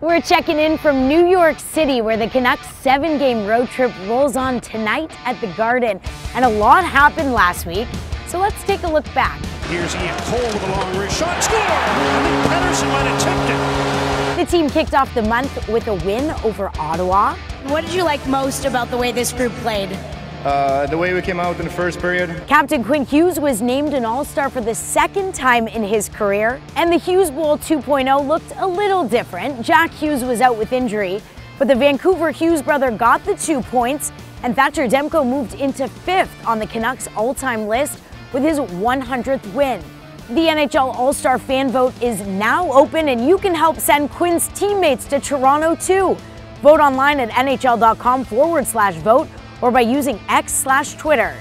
We're checking in from New York City where the Canucks seven game road trip rolls on tonight at the Garden. And a lot happened last week, so let's take a look back. Here's Ian Cole with a long wrist shot. Score! I think Pettersson might have tipped it. The team kicked off the month with a win over Ottawa. What did you like most about the way this group played? Uh, the way we came out in the first period. Captain Quinn Hughes was named an All-Star for the second time in his career, and the Hughes Bowl 2.0 looked a little different. Jack Hughes was out with injury, but the Vancouver Hughes brother got the two points, and Thatcher Demko moved into fifth on the Canucks all-time list with his 100th win. The NHL All-Star fan vote is now open, and you can help send Quinn's teammates to Toronto too. Vote online at nhl.com forward slash vote or by using X slash Twitter.